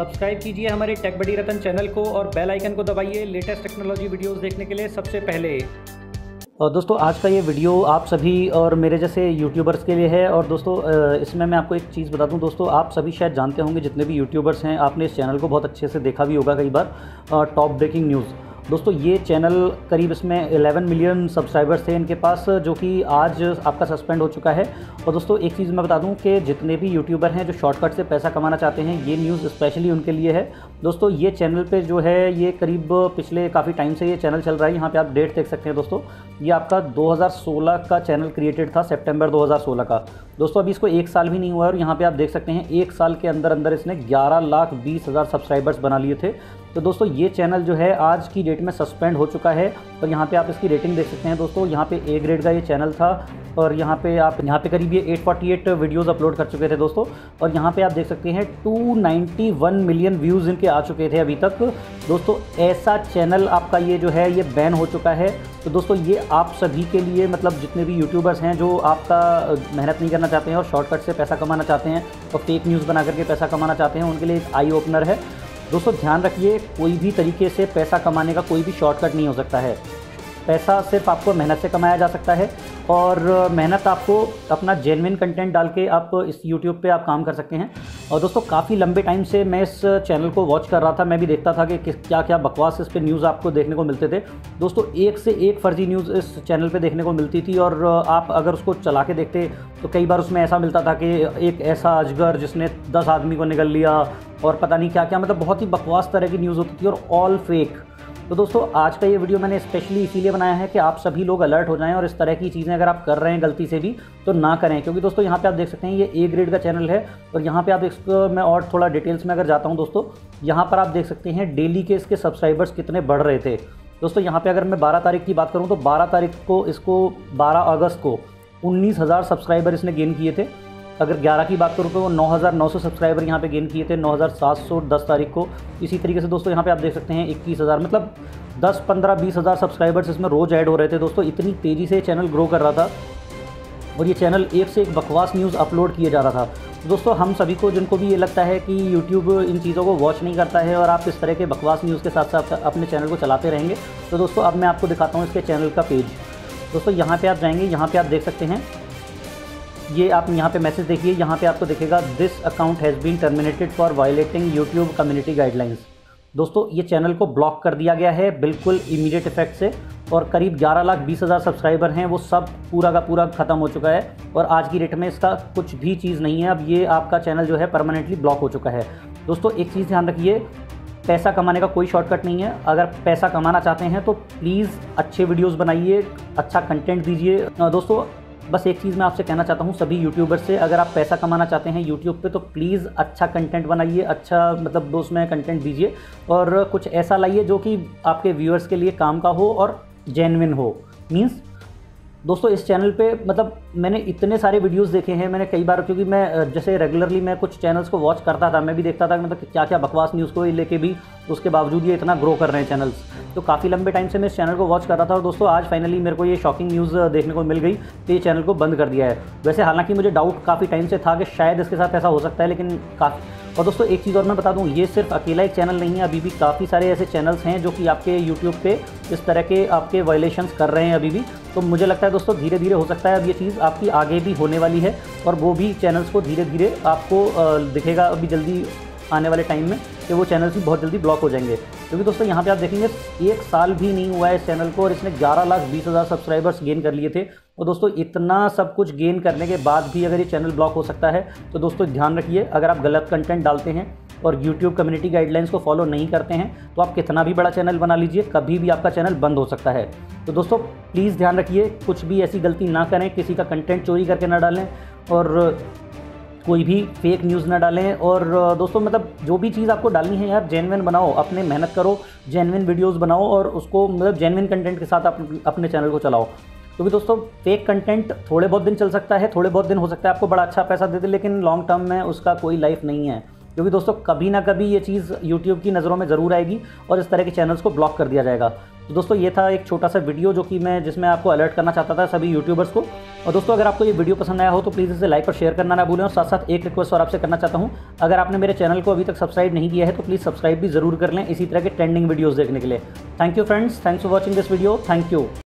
Subscribe कीजिए हमारे take बड़ी रतन चैनल को और बेल आइकन को दबाइए लेटेस्ट टेक्नोलॉजी वीडियोस देखने के लिए सबसे पहले। और दोस्तों, आज का ये वीडियो आप सभी और मेरे जैसे यूट्यूबर्स के लिए है और दोस्तों इसमें मैं आपको एक चीज़ बता दूँ। दोस्तों, आप सभी शायद जानते होंगे जितने भी यूट्यूबर्स हैं, आपने इस चैनल को बहुत अच्छे से देखा भी होगा कई बार टॉप ब्रेकिंग न्यूज़ दोस्तों, ये चैनल करीब इसमें 11 मिलियन सब्सक्राइबर्स थे इनके पास, जो कि आज आपका सस्पेंड हो चुका है। और दोस्तों, एक चीज़ मैं बता दूँ कि जितने भी यूट्यूबर हैं जो शॉर्टकट से पैसा कमाना चाहते हैं, ये न्यूज़ स्पेशली उनके लिए है। दोस्तों, ये चैनल पे जो है, ये करीब पिछले काफ़ी टाइम से ये चैनल चल रहा है। यहाँ पर आप डेट देख सकते हैं दोस्तों, ये आपका दो हज़ार सोलह का चैनल क्रिएटेड था सेप्टेम्बर दो का। दोस्तों, अभी इसको एक साल भी नहीं हुआ है और यहाँ पर आप देख सकते हैं, एक साल के अंदर अंदर इसने ग्यारह लाख बीस हज़ार सब्सक्राइबर्स बना लिए थे। तो दोस्तों, ये चैनल जो है आज की डेट में सस्पेंड हो चुका है और यहाँ पे आप इसकी रेटिंग देख सकते हैं दोस्तों। यहाँ पे ए ग्रेड का ये चैनल था और यहाँ पे आप, यहाँ पे करीब ये 848 वीडियोस अपलोड कर चुके थे दोस्तों। और यहाँ पे आप देख सकते हैं 291 मिलियन व्यूज़ इनके आ चुके थे अभी तक। दोस्तों, ऐसा चैनल आपका ये जो है, ये बैन हो चुका है। तो दोस्तों, ये आप सभी के लिए मतलब जितने भी यूट्यूबर्स हैं, जो आपका मेहनत नहीं करना चाहते हैं और शॉर्टकट से पैसा कमाना चाहते हैं और फेक न्यूज़ बना करके पैसा कमाना चाहते हैं, उनके लिए एक आई ओपनर है। दोस्तों, ध्यान रखिए, कोई भी तरीके से पैसा कमाने का कोई भी शॉर्टकट नहीं हो सकता है। पैसा सिर्फ़ आपको मेहनत से कमाया जा सकता है और मेहनत आपको अपना जेनविन कंटेंट डाल के आप इस यूट्यूब पे आप काम कर सकते हैं। और दोस्तों, काफ़ी लंबे टाइम से मैं इस चैनल को वॉच कर रहा था। मैं भी देखता था कि किस क्या क्या बकवास इस पर न्यूज़ आपको देखने को मिलते थे। दोस्तों, एक से एक फर्जी न्यूज़ इस चैनल पे देखने को मिलती थी और आप अगर उसको चला के देखते तो कई बार उसमें ऐसा मिलता था कि एक ऐसा अजगर जिसने दस आदमी को निकल लिया और पता नहीं क्या क्या मतलब बहुत ही बकवास तरह की न्यूज़ होती थी और ऑल फेक तो दोस्तों, आज का ये वीडियो मैंने स्पेशली इसीलिए बनाया है कि आप सभी लोग अलर्ट हो जाएँ और इस तरह की चीज़ें अगर आप कर रहे हैं गलती से भी तो ना करें। क्योंकि दोस्तों, यहाँ पे आप देख सकते हैं, ये ए ग्रेड का चैनल है और यहाँ पे आप इसको मैं और थोड़ा डिटेल्स में अगर जाता हूँ दोस्तों, यहाँ पर आप देख सकते हैं डेली के इसके सब्सक्राइबर्स कितने बढ़ रहे थे। दोस्तों, यहाँ पर अगर मैं बारह तारीख की बात करूँ तो बारह तारीख को, इसको बारह अगस्त को उन्नीस सब्सक्राइबर इसने गेन किए थे। अगर 11 की बात करूँ तो वो 9,900 सब्सक्राइबर यहाँ पे गेन किए थे 9,710 तारीख को। इसी तरीके से दोस्तों यहाँ पे आप देख सकते हैं 21,000 मतलब 10, 15, 20 हज़ार सब्सक्राइबर्स इसमें रोज़ ऐड हो रहे थे। दोस्तों इतनी तेज़ी से चैनल ग्रो कर रहा था और ये चैनल एक से एक बकवास न्यूज़ अपलोड किए जा रहा था। दोस्तों हम सभी को जिनको भी ये लगता है कि यूट्यूब इन चीज़ों को वॉच नहीं करता है और आप इस तरह के बकवास न्यूज़ के साथ साथ अपने चैनल को चलाते रहेंगे तो दोस्तों अब मैं आपको दिखाता हूँ इसके चैनल का पेज दोस्तों यहाँ पे आप जाएँगे यहाँ पे आप देख सकते हैं ये आप यहाँ पे मैसेज देखिए, यहाँ पे आपको दिखेगा this account has been terminated for violating YouTube community guidelines दोस्तों, ये चैनल को ब्लॉक कर दिया गया है बिल्कुल इमीडिएट इफ़ेक्ट से और करीब ग्यारह लाख बीस हज़ार सब्सक्राइबर हैं, वो सब पूरा का पूरा ख़त्म हो चुका है और आज की डेट में इसका कुछ भी चीज़ नहीं है। अब ये आपका चैनल जो है परमानेंटली ब्लॉक हो चुका है। दोस्तों, एक चीज़ ध्यान रखिए, पैसा कमाने का कोई शॉर्टकट नहीं है। अगर पैसा कमाना चाहते हैं तो प्लीज़ अच्छे वीडियोस बनाइए अच्छा कंटेंट दीजिए। दोस्तों बस एक चीज़ मैं आपसे कहना चाहता हूँ सभी यूट्यूबर से, अगर आप पैसा कमाना चाहते हैं यूट्यूब पे तो प्लीज़ अच्छा कंटेंट बनाइए अच्छा मतलब उसमें कंटेंट दीजिए, और कुछ ऐसा लाइए जो कि आपके व्यूअर्स के लिए काम का हो और जेनविन हो। मीन्स दोस्तों, इस चैनल पे मतलब मैंने इतने सारे वीडियोस देखे हैं, मैंने कई बार क्योंकि मैं जैसे रेगुलरली मैं कुछ चैनल्स को वॉच करता था, मैं भी देखता था कि मतलब क्या क्या बकवास न्यूज़ को लेके भी उसके बावजूद ये इतना ग्रो कर रहे हैं चैनल्स तो काफ़ी लंबे टाइम से मैं इस चैनल को वॉच कर रहा था और दोस्तों, आज फाइनली मेरे को ये शॉकिंग न्यूज़ देखने को मिल गई कि ये चैनल को बंद कर दिया है। वैसे हालाँकि मुझे डाउट काफ़ी टाइम से था कि शायद इसके साथ ऐसा हो सकता है, लेकिन काफ़ी और दोस्तों, एक चीज़ और मैं बता दूँ, ये सिर्फ़ अकेला एक चैनल नहीं है, अभी भी काफ़ी सारे ऐसे चैनल्स हैं जो कि आपके यूट्यूब पे इस तरह के आपके वायलेशंस कर रहे हैं अभी भी। तो मुझे लगता है दोस्तों धीरे धीरे हो सकता है अब ये चीज़ आपकी आगे भी होने वाली है और वो भी चैनल्स को धीरे धीरे आपको दिखेगा अभी जल्दी आने वाले टाइम में कि वो चैनल्स भी बहुत जल्दी ब्लॉक हो जाएँगे। क्योंकि दोस्तों, यहाँ पे आप देखेंगे, एक साल भी नहीं हुआ है इस चैनल को और इसने 11 लाख बीस हज़ार सब्सक्राइबर्स गेन कर लिए थे। और दोस्तों, इतना सब कुछ गेन करने के बाद भी अगर ये चैनल ब्लॉक हो सकता है तो दोस्तों, ध्यान रखिए, अगर आप गलत कंटेंट डालते हैं और यूट्यूब कम्युनिटी गाइडलाइंस को फॉलो नहीं करते हैं तो आप कितना भी बड़ा चैनल बना लीजिए, कभी भी आपका चैनल बंद हो सकता है। तो दोस्तों प्लीज़ ध्यान रखिए, कुछ भी ऐसी गलती ना करें, किसी का कंटेंट चोरी करके ना डालें और कोई भी फेक न्यूज़ ना डालें। और दोस्तों मतलब जो भी चीज़ आपको डालनी है यार जेनविन बनाओ, अपने मेहनत करो जेनविन वीडियोस बनाओ और उसको मतलब जेनविन कंटेंट के साथ आप अपने चैनल को चलाओ। क्योंकि तो दोस्तों फेक कंटेंट थोड़े बहुत दिन चल सकता है, थोड़े बहुत दिन हो सकता है आपको बड़ा अच्छा पैसा दे दे, लेकिन लॉन्ग टर्म में उसका कोई लाइफ नहीं है। क्योंकि दोस्तों, कभी ना कभी ये चीज़ यूट्यूब की नज़रों में ज़रूर आएगी और इस तरह के चैनल्स को ब्लॉक कर दिया जाएगा। तो दोस्तों, ये था एक छोटा सा वीडियो जो कि मैं, जिसमें आपको अलर्ट करना चाहता था सभी यूट्यूबर्स को। और दोस्तों, अगर आपको ये वीडियो पसंद आया हो तो प्लीज़ इसे लाइक और शेयर करना ना भूलें और साथ साथ एक रिक्वेस्ट और आपसे करना चाहता हूँ। अगर आपने मेरे चैनल को अभी तक सब्सक्राइब नहीं किया है तो प्लीज़ सब्सक्राइब भी ज़रूर कर लें इसी तरह के ट्रेंडिंग वीडियोज़ देखने के लिए। Thank you friends thanks for watching this video thank you